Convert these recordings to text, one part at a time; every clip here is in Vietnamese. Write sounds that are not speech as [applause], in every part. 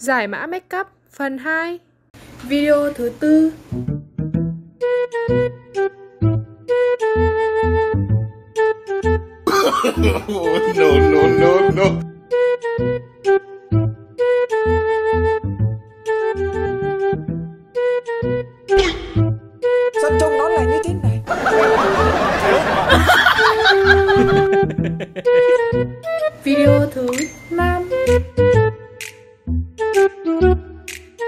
Giải mã makeup phần 2 Video thứ tư. [laughs] No, no, no, no. Sao trông nó lại như thế này? Video thứ 5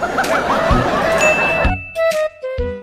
Ha ha ha!